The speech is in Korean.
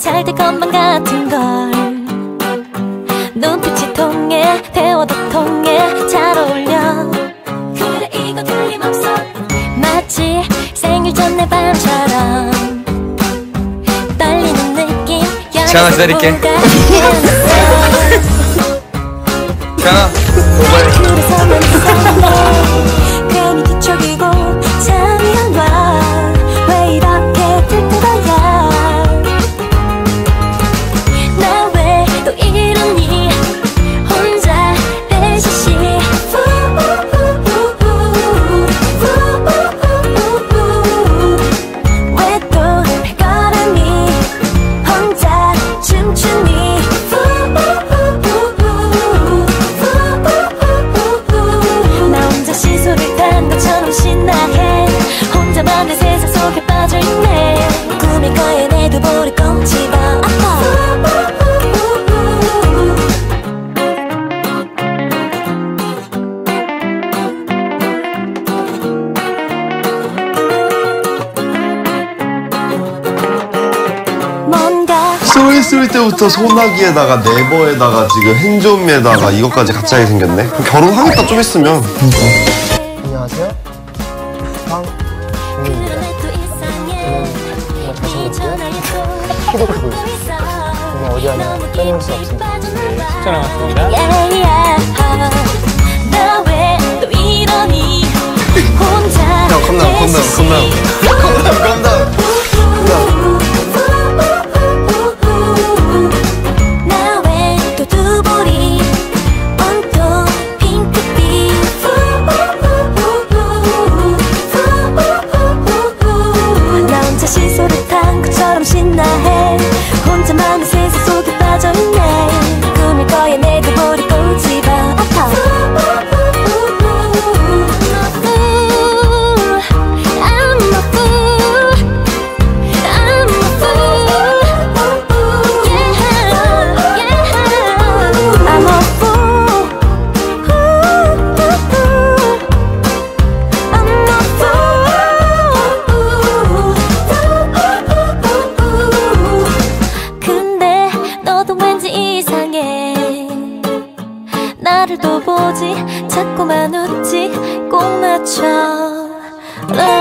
잘 될 것만 같은 걸. 눈빛이 통해 대화도 통해 잘 어울려. 그래 이거 틀림없어. 마치 생일 전내 밤처럼 떨리는 느낌 잠깐 기다릴게. 잠깐 스물 때부터 소나기에다가 Never에다가 지금 Hands on Me에다가 이것까지 같이 하게 생겼네. 그럼 결혼하겠다 좀 있으면. 안녕하세요. 황민현입니다. 키도 크고 있어요. 정말 어디 하나 빼놓을 수 없습니다. 네, 숫자 나왔습니다 나왜또 이러니 혼자 야, calm down, calm down, calm down. 컴다운. 나왜또 두볼이 온통 핑크빛 나 혼자 시소를 탄 것처럼 신나 해 나를 또 보지. 자꾸만 웃지. 꼭 맞춰. 음.